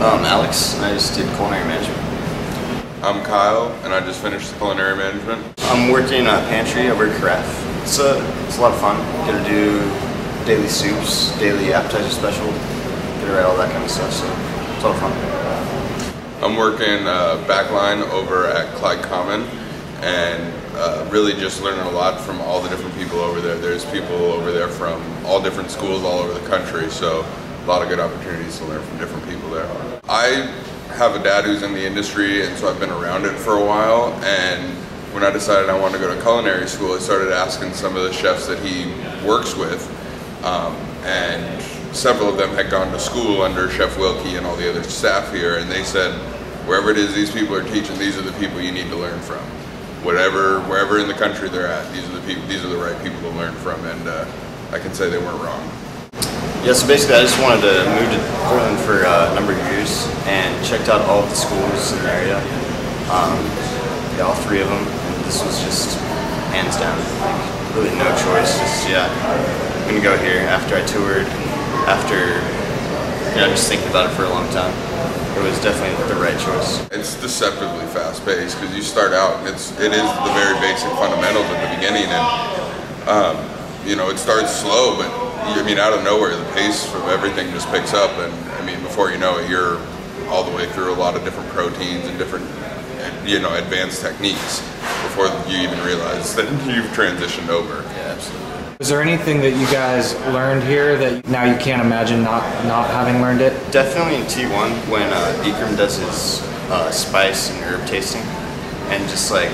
Um, Alex, and I just did culinary management. I'm Kyle, and I just finished culinary management. I'm working uh, pantry over at Carafe. It's a, it's a lot of fun. Get to do daily soups, daily appetizer special, get to write all that kind of stuff, so it's a lot of fun. I'm working uh, backline over at Clyde Common, and uh, really just learning a lot from all the different people over there. There's people over there from all different schools all over the country, so a lot of good opportunities to learn from different people there. I have a dad who's in the industry, and so I've been around it for a while. And when I decided I wanted to go to culinary school, I started asking some of the chefs that he works with, um, and several of them had gone to school under Chef Wilkie and all the other staff here, and they said, wherever it is these people are teaching, these are the people you need to learn from. Whatever, wherever in the country they're at, these are the people, these are the right people to learn from, and uh, I can say they weren't wrong. Yeah, so basically I just wanted to move to Portland for uh, a number of years and checked out all of the schools in the area. Um, yeah, all three of them. And this was just hands down, like really no choice. Just yeah, I'm gonna go here after I toured, after know just thinking about it for a long time. It was definitely the right choice. It's deceptively fast paced because you start out and it's it is the very basic fundamentals at the beginning and um, you know it starts slow but I mean, out of nowhere, the pace of everything just picks up, and I mean, before you know it, you're all the way through a lot of different proteins and different, you know, advanced techniques before you even realize that you've transitioned over. Yeah, absolutely. Is there anything that you guys learned here that now you can't imagine not not having learned it? Definitely in T1 when uh, Ikram does his uh, spice and herb tasting, and just like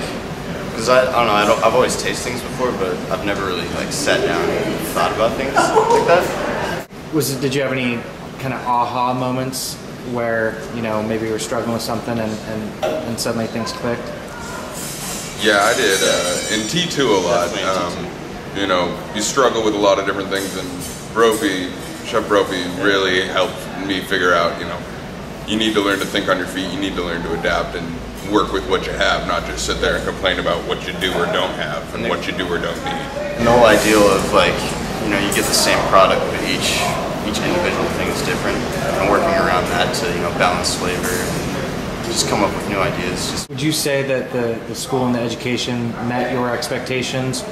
because I, I don't know, I don't, I've always tasted things before, but I've never really like sat down and thought about things like that. Was it, did you have any kind of aha moments where you know maybe you were struggling with something and and, and suddenly things clicked? Yeah, I did uh, in T2 a lot. Um, you know, you struggle with a lot of different things, and Brophy, Chef Brophy, really helped me figure out. You know, you need to learn to think on your feet. You need to learn to adapt and work with what you have, not just sit there and complain about what you do or don't have and what you do or don't need. And the whole ideal of like, you know, you get the same product, but each each individual thing is different, and working around that to you know balance flavor, and just come up with new ideas. Just Would you say that the, the school and the education met your expectations,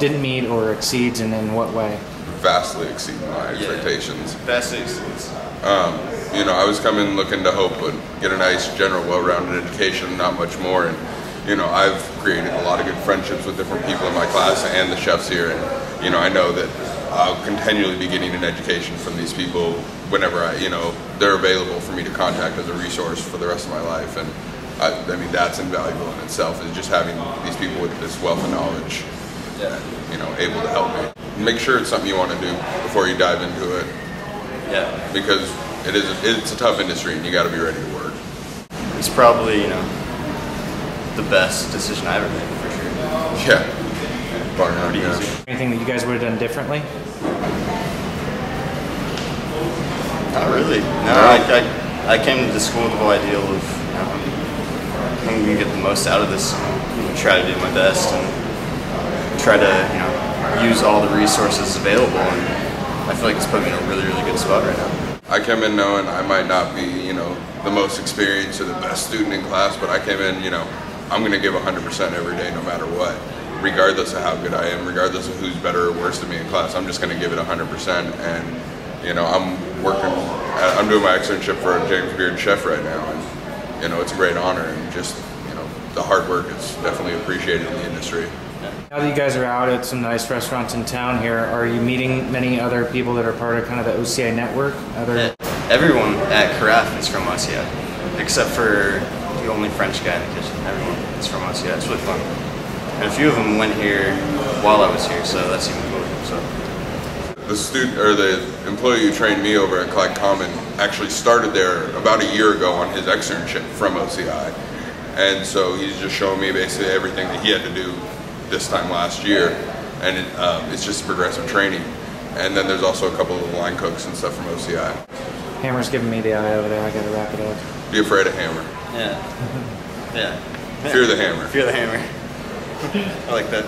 didn't meet or exceeds, and in what way? Vastly exceed my expectations. Vastly exceeds. Um, you know, I was coming looking to hope and get a nice, general, well-rounded education, not much more. And you know, I've created a lot of good friendships with different people in my class and the chefs here. And you know, I know that I'll continually be getting an education from these people whenever I, you know, they're available for me to contact as a resource for the rest of my life. And I, I mean, that's invaluable in itself. Is just having these people with this wealth of knowledge, Yeah. you know, able to help me. Make sure it's something you want to do before you dive into it, Yeah. because it is it's a tough industry and you got to be ready to work. It's probably you know the best decision I ever made for sure. Yeah, bar none. Yeah. easy. Anything that you guys would have done differently? Not really. No, I, I, I came to the school with the whole ideal of you know, I'm gonna get the most out of this. And, you know, try to do my best and try to you know use all the resources available. And I feel like it's put me in a really really good spot right now. I came in knowing I might not be, you know, the most experienced or the best student in class, but I came in, you know, I'm going to give 100% every day no matter what. Regardless of how good I am, regardless of who's better or worse than me in class, I'm just going to give it 100%. And, you know, I'm working, I'm doing my externship for James Beard chef right now. And, you know, it's a great honor. And just, you know, the hard work is definitely appreciated in the industry. Now that you guys are out at some nice restaurants in town here, are you meeting many other people that are part of kind of the OCI network? Other eh, Everyone at Carafe is from OCI, except for the only French guy in the kitchen. Everyone is from OCI. It's really fun. And a few of them went here while I was here, so that's even cooler. So. the student or the employee who trained me over at Clyde Common actually started there about a year ago on his externship from OCI. And so he's just showing me basically everything that he had to do this time last year. And it, um, it's just progressive training. And then there's also a couple of line cooks and stuff from OCI. Hammer's giving me the eye over there. I gotta wrap it up. Be afraid of hammer. Yeah. Yeah. Fear the hammer. Fear the hammer. I like that.